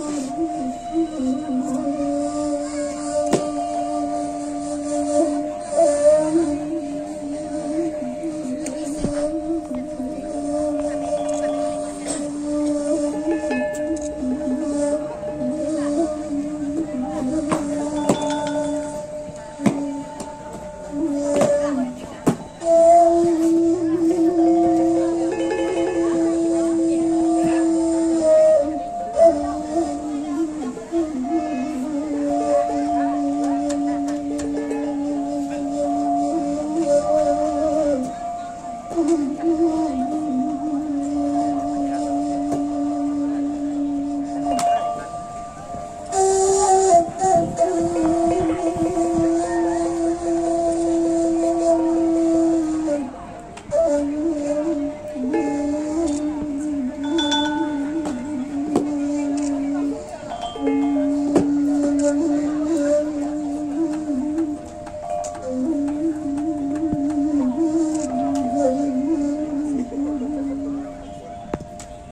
Oh, my God. Oh.